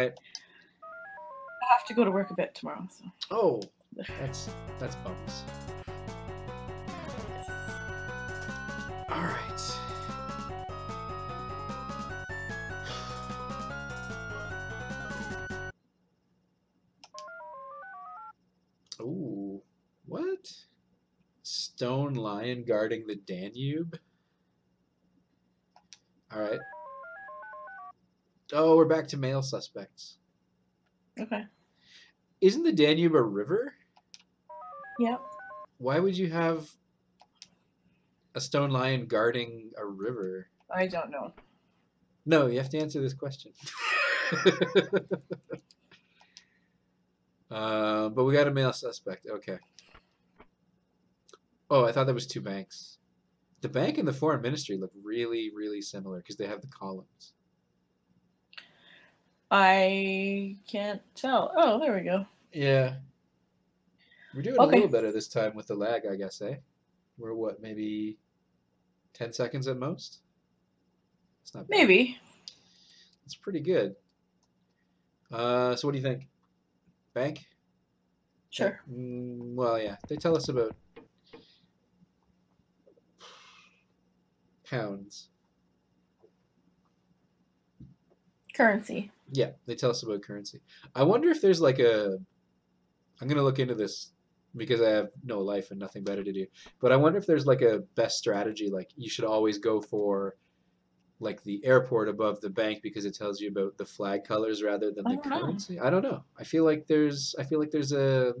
right. I have to go to work a bit tomorrow. So. Oh, that's that's bums. All right. Ooh, what? Stone lion guarding the Danube? All right. Oh, we're back to male suspects. Okay. Isn't the Danube a river? Yep. Why would you have a stone lion guarding a river? I don't know. No, you have to answer this question. uh, but we got a male suspect. Okay. Oh, I thought that was two banks. The bank and the foreign ministry look really, really similar because they have the columns. I can't tell. Oh, there we go. Yeah. We're doing a little better this time with the lag, I guess, eh? We're what, maybe 10 seconds at most? It's not bad. Maybe. It's pretty good. Uh, so what do you think? Bank? Sure. Mm, well, yeah. They tell us about pounds. Currency. Yeah, they tell us about currency. I wonder if there's like a. I'm gonna look into this because I have no life and nothing better to do. But I wonder if there's like a best strategy. Like you should always go for, like the airport above the bank because it tells you about the flag colors rather than I the don't know. currency. I don't know. I feel like there's. I feel like there's a.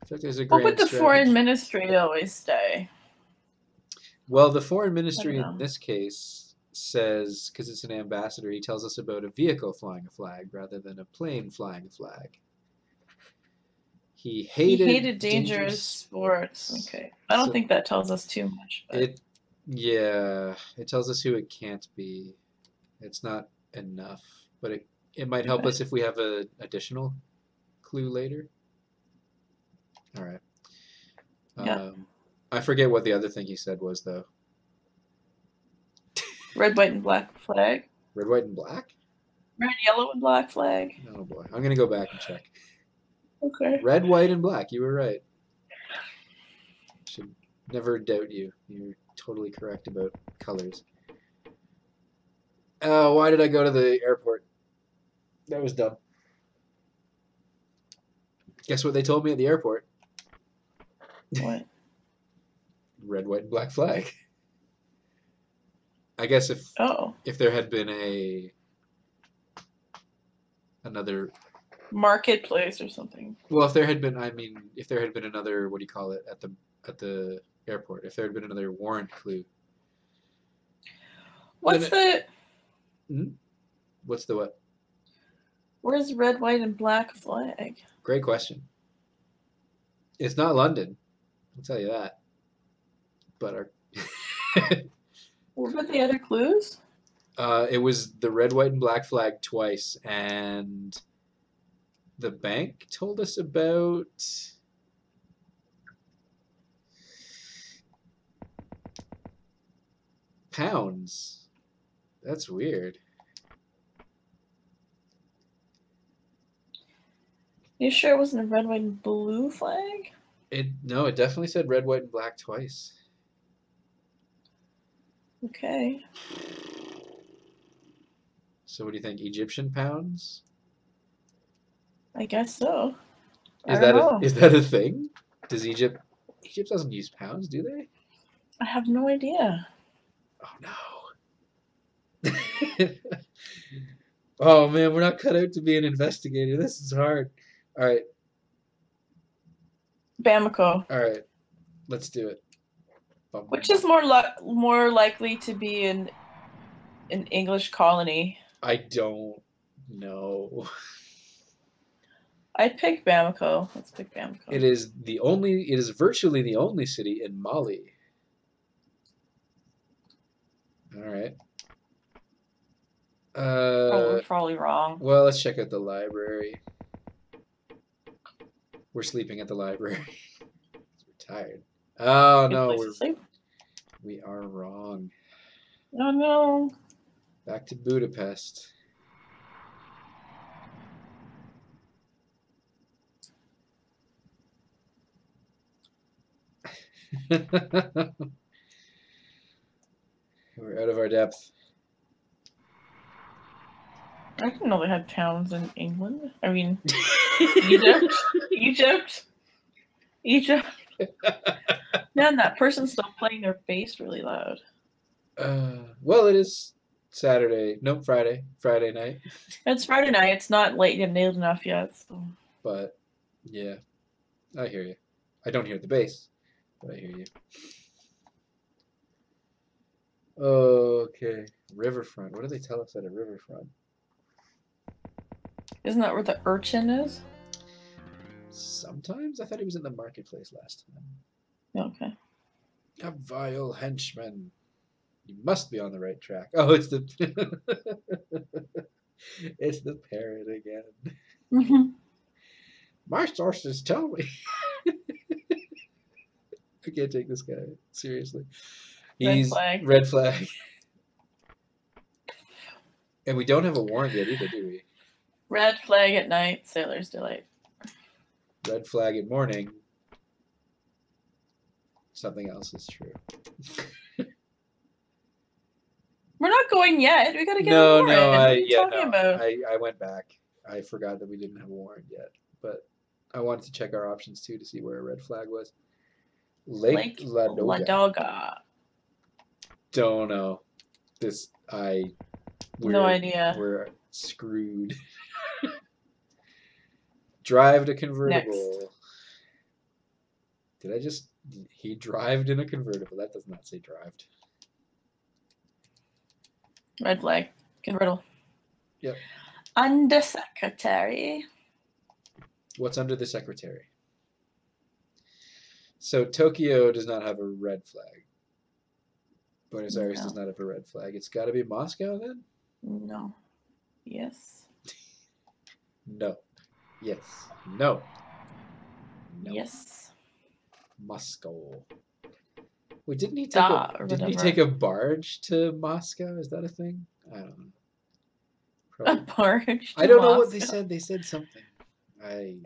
I feel like there's a What would the strategy. foreign ministry always say? Well, the foreign ministry in this case says, because it's an ambassador, he tells us about a vehicle flying a flag rather than a plane flying a flag. He He hated, hated dangerous sports. Okay. I don't So- think that tells us too much. But It, yeah, it tells us who it can't be. It's not enough, but it it might help Okay. us if we have a additional clue later. All right. Yeah. Um, I forget what the other thing he said was though. Red, white, and black flag. Red, white, and black. Red, yellow, and black flag. Oh boy, I'm gonna go back and check. Okay. Red, white, and black. You were right. Should never doubt you. You're totally correct about colors. Oh, why did I go to the airport? That was dumb. Guess what they told me at the airport? What? Red, white, and black flag. I guess if Oh, if there had been a another marketplace or something. Well, if there had been, I mean, if there had been another, what do you call it, at the at the airport, if there had been another warrant clue, What's the? Hmm? what's the what? Where's the red, white, and black flag? Great question. It's not London, I'll tell you that. But our, What were the other clues? uh, it was the red, white, and black flag twice, and the bank told us about. Pounds. That's weird. You sure it wasn't a red, white, and blue flag? It no, it definitely said red, white, and black twice. Okay. So what do you think? Egyptian pounds? I guess so. Is that know. a, is that a thing? Does Egypt Egypt doesn't use pounds, do they? I have no idea. Oh no. oh man, we're not cut out to be an investigator. This is hard. All right, Bamako. all right. Let's do it. Which is more li- more likely to be an an English colony? I don't know. I'd pick Bamako. Let's pick Bamako. It is the only it is virtually the only city in Mali. All right. Oh, Uh we're probably wrong. Well, let's check out the library. We're sleeping at the library. we're tired. Oh no, we're we are wrong. Oh no. Back to Budapest. We're out of our depth. I didn't know they had towns in England. I mean, Egypt, Egypt, Egypt. Man, that person's still playing their bass really loud. Uh, well, it is Saturday. Nope, Friday. Friday night. It's Friday night. It's not late and nailed enough yet. So. But yeah, I hear you. I don't hear the bass, but I hear you. Okay, Riverfront. What do they tell us at a Riverfront? Isn't that where the urchin is? Sometimes I thought he was in the marketplace last time. Okay. A vile henchman. You must be on the right track. Oh, it's the it's the parrot again. hmm My sources tell me. I can't take this guy seriously. Red He's flag. red flag. And we don't have a warrant yet either, do we? Red flag at night, sailor's delight. Red flag in morning. Something else is true. We're not going yet. We gotta get no, a warrant. no, what I are you yeah, talking no, about? I, I went back. I forgot that we didn't have a warrant yet, but I wanted to check our options too to see where a red flag was. Lake, Lake Ladoga. Ladoga. Don't know. This I. No idea. We're screwed. Drive a convertible. Did I just? He drived in a convertible. That does not say drived. Red flag. Convertible. Yep. Undersecretary. What's under the secretary? So Tokyo does not have a red flag. Buenos Aires does not have a red flag. It's got to be Moscow then? No. Yes. No. Yes. No. No. Yes. Moscow. Wait, didn't he take Da, a didn't he take a barge to Moscow? Is that a thing? I don't know. A Probably. barge. I don't know what they said. They said something. I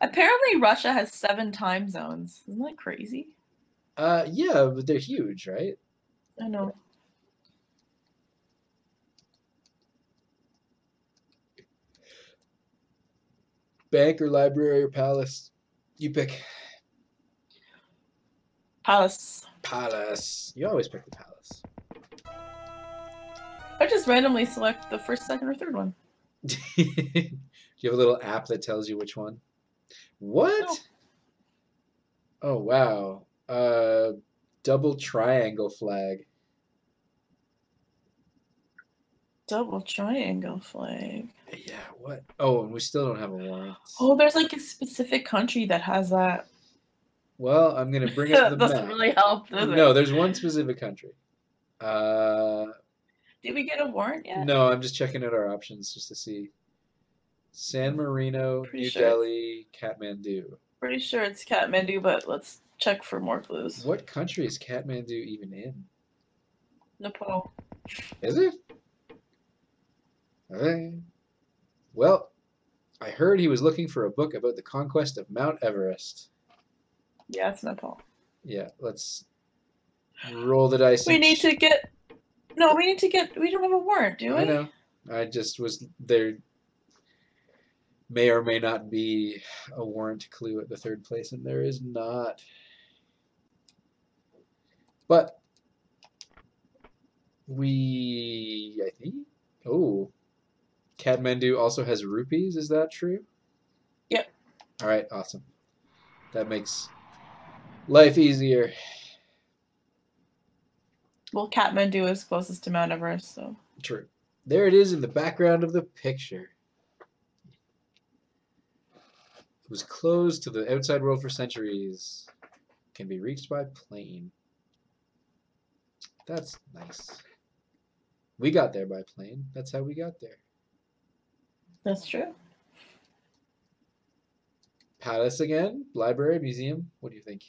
Apparently, Russia has seven time zones. Isn't that crazy? uh yeah, but they're huge, right? I know. Bank or library or palace? You pick Palace. palace. You always pick the palace. I just randomly select the first, second, or third one. Do you have a little app that tells you which one? What? No. Oh wow. Uh double triangle flag. Double triangle flag. Yeah, what? Oh, and we still don't have a warrant. Oh, there's like a specific country that has that. Well, I'm gonna bring up the that doesn't map. really help, does No, it? there's one specific country. Uh Did we get a warrant yet? no, I'm just checking out our options just to see. San Marino, Pretty New sure. Delhi, Kathmandu. Pretty sure it's Kathmandu, but let's check for more clues. What country is Kathmandu even in? Nepal. Is it? Okay. Well, I heard he was looking for a book about the conquest of Mount Everest. Yeah, it's Nepal. Yeah, let's roll the dice. We need to get. No, we need to get. We don't have a warrant, do we? I know. I just was there. May or may not be a warrant clue at the third place, and there is not. But we, I think. Oh, Kathmandu also has rupees. Is that true? Yep. All right. Awesome. That makes life easier. Well, Kathmandu is closest to Mount Everest, so. True. There it is in the background of the picture. It was closed to the outside world for centuries. Can be reached by plane. That's nice. We got there by plane. That's how we got there. That's true. Palace again? Library? Museum? What do you think?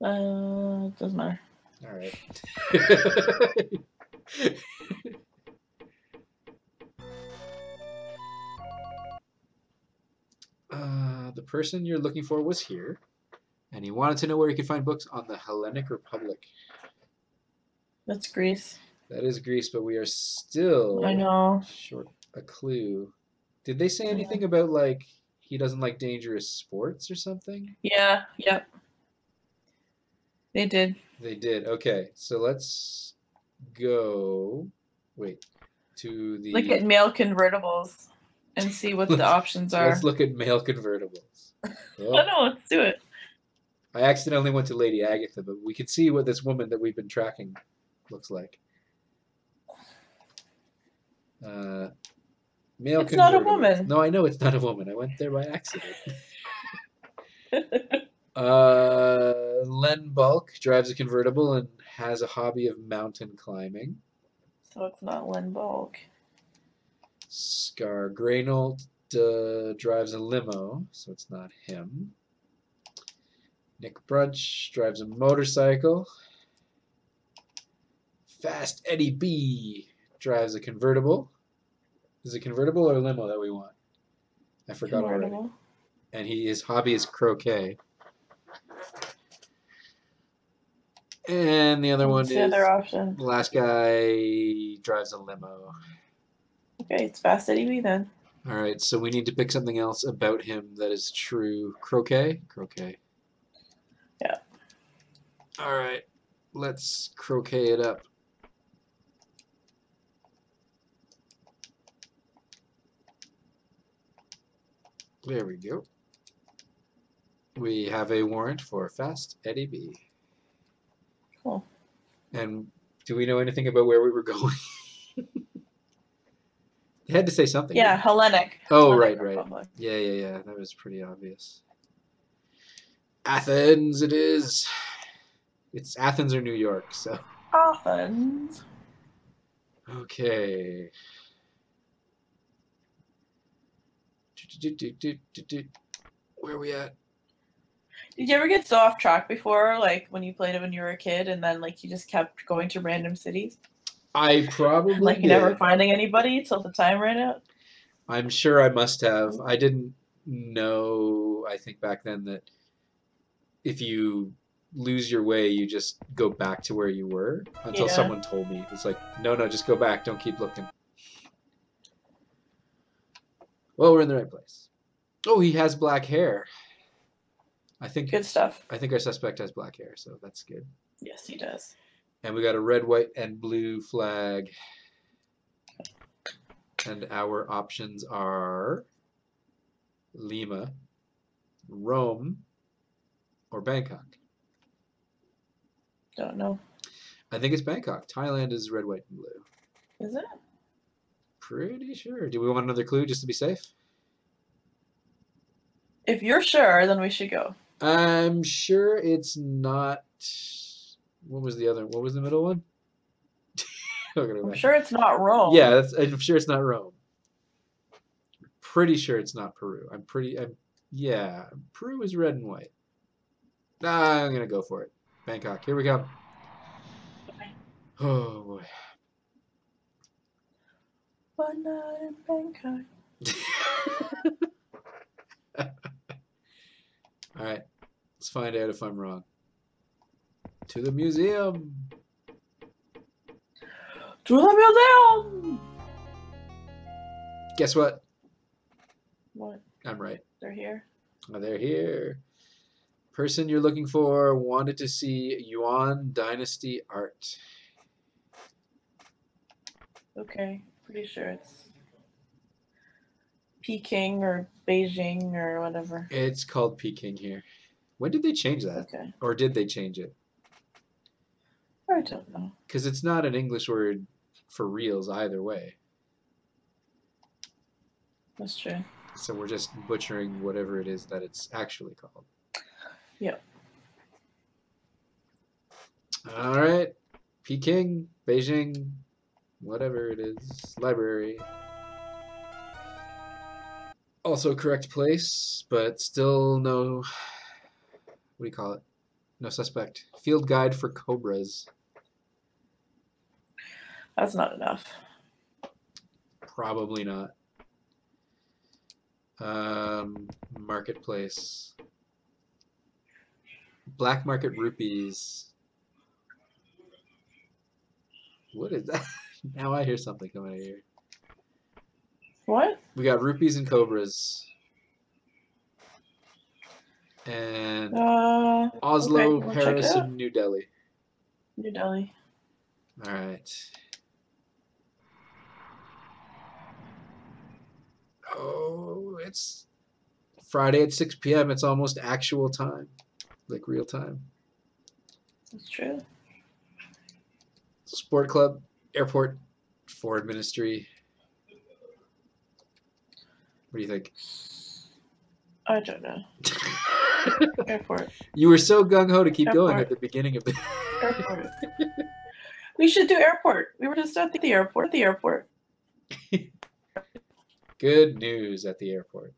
Uh, doesn't matter. All right. uh, the person you're looking for was here, And he wanted to know where he could find books on the Hellenic Republic. That's Greece. That is Greece, but we are still I know. short a clue. Did they say Yeah. anything about like he doesn't like dangerous sports or something? Yeah. Yep. They did. They did. Okay, so let's go. Wait, to the. Look at male convertibles and see what the options are. Let's look at male convertibles. Oh, I know. Let's do it. I accidentally went to Lady Agatha, but we can see what this woman that we've been tracking looks like. Uh, male It's not a woman. No, I know it's not a woman. I went there by accident. uh, Len Bulk drives a convertible and has a hobby of mountain climbing. so it's not Len Bulk. Scar Graynolt uh, drives a limo, so it's not him. Nick Brunch drives a motorcycle. Fast Eddie B drives a convertible. Is it convertible or limo that we want? I forgot already. And he his hobby is croquet. And the other one What's is the other option? the last guy drives a limo. Okay, it's Fast Eddie then. All right, so we need to pick something else about him that is true. Croquet? Croquet. Yeah. All right, let's croquet it up. There we go. We have a warrant for Fast Eddie B. Cool. And do we know anything about where we were going? they had to say something. Yeah, didn't Hellenic. Oh, Hellenic right, right. Republic. yeah, yeah, yeah. That was pretty obvious. Athens, it is. It's Athens or New York, so. Athens. Okay. Where are we at? Did you ever get so off track before, like when you played it when you were a kid, and then like you just kept going to random cities, I probably like you never finding anybody till the time ran out? I'm sure I must have. I didn't know, I think back then, that if you lose your way, you just go back to where you were until Yeah. someone told me. It's like, no, no, just go back. Don't keep looking. Well, we're in the right place. Oh, he has black hair. I think Good stuff. I think our suspect has black hair, so that's good. Yes, he does. And we got a red, white, and blue flag. And our options are Lima, Rome, or Bangkok. Don't know. I think it's Bangkok. Thailand is red, white, and blue. Is it? Pretty sure. Do we want another clue just to be safe? If you're sure, then we should go. I'm sure it's not. What was the other? What was the middle one? I'm gonna go I'm back. sure it's not Rome. Yeah, that's, I'm sure it's not Rome. Pretty sure it's not Peru. I'm pretty. I'm, yeah, Peru is red and white. Nah, I'm gonna go for it. Bangkok. Here we go. Oh boy. One night in Bangkok. All right, let's find out if I'm wrong. To the museum. To the museum. Guess what? What? I'm right. They're here. Oh, they're here. Person you're looking for wanted to see Yuan Dynasty art. Okay. Pretty sure it's Peking or Beijing or whatever. It's called Peking here. When did they change that? Okay. Or did they change it? I don't know. Because it's not an English word for reals either way. That's true. So we're just butchering whatever it is that it's actually called. Yep. All right. Peking, Beijing, whatever it is, library. Also correct place, but still no. What do you call it? No suspect. Field guide for cobras. That's not enough. Probably not. Um, marketplace. Black market rupees. What is that? now I hear something coming out of here. What? We got rupees and cobras. And Uh, Oslo, okay, Paris, and New Delhi. New Delhi. All right. Oh, it's Friday at 6 p.m. It's almost actual time, like real time. That's true. Sport club, airport, foreign ministry. What do you think? I don't know. Airport. you were so gung ho to keep going at the beginning of the. Airport. we should do airport. We were just at the airport. The airport. Good news at the airport.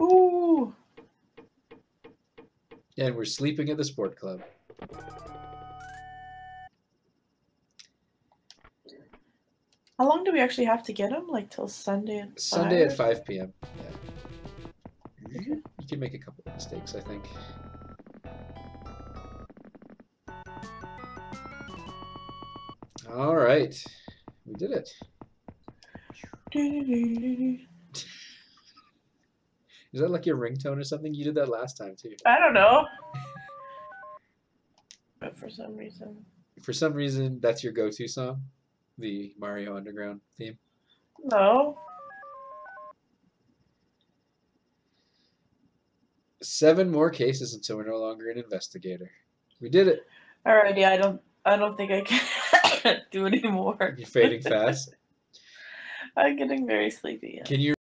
Ooh. And we're sleeping at the sport club. How long do we actually have to get them? Like till Sunday at Sunday at five? p.m. Yeah. You can, you can make a couple of mistakes, I think. All right. We did it. Is that like your ringtone or something? You did that last time too. I don't know. But for some reason, For some reason, that's your go-to song, the Mario Underground theme. no. Seven more cases until we're no longer an investigator. We did it. Alrighty, I don't. I don't think I can do anymore. You're fading fast. I'm getting very sleepy. Can you